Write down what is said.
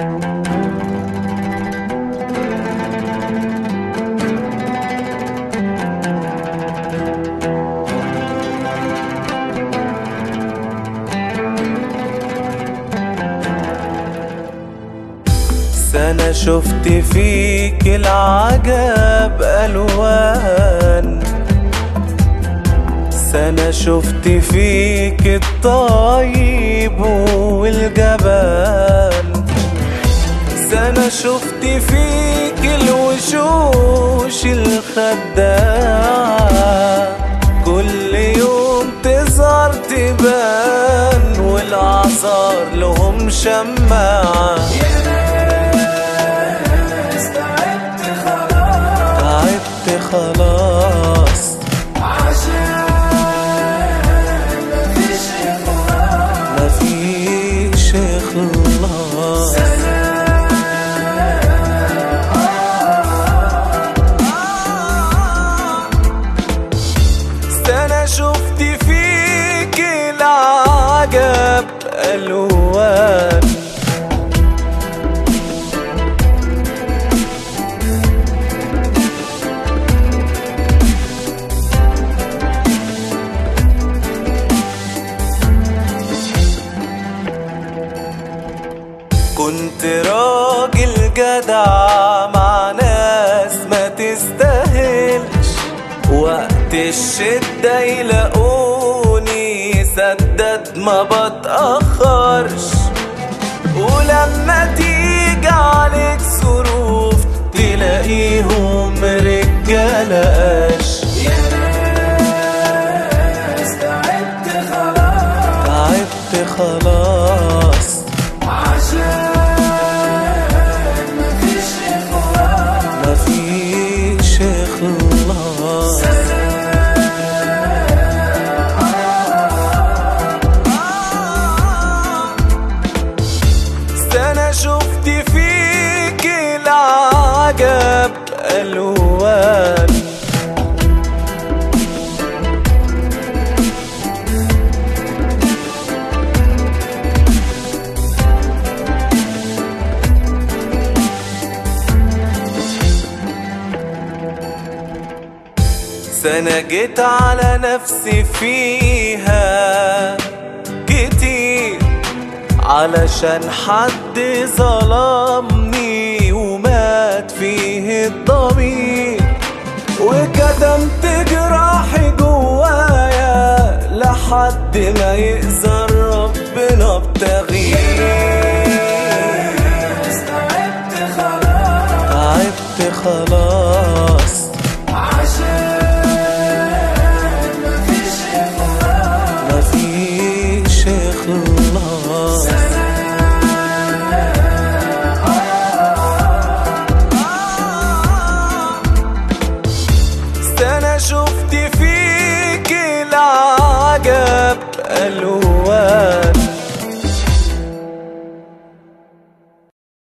سنة شفت فيك العجب ألوان. سنة شفت فيك الطيب والجبان. شفت فيك الوشوش الخداعة كل يوم تظهر تبان والأعذار لهم شماعة تعبت خلاص. شفت فيك العجب ألوان. كنت راجل جدع الشدة يلاقوني سدد ما بتأخرش. ولما تيجي العجب ألوان سنة جيت على نفسي فيها. كتير علشان حد ظلمني. فيه الضمير وكتمت جراحي جوايا لحد ما يقدر ربنا بتغيير. تعبت خلاص. Hello.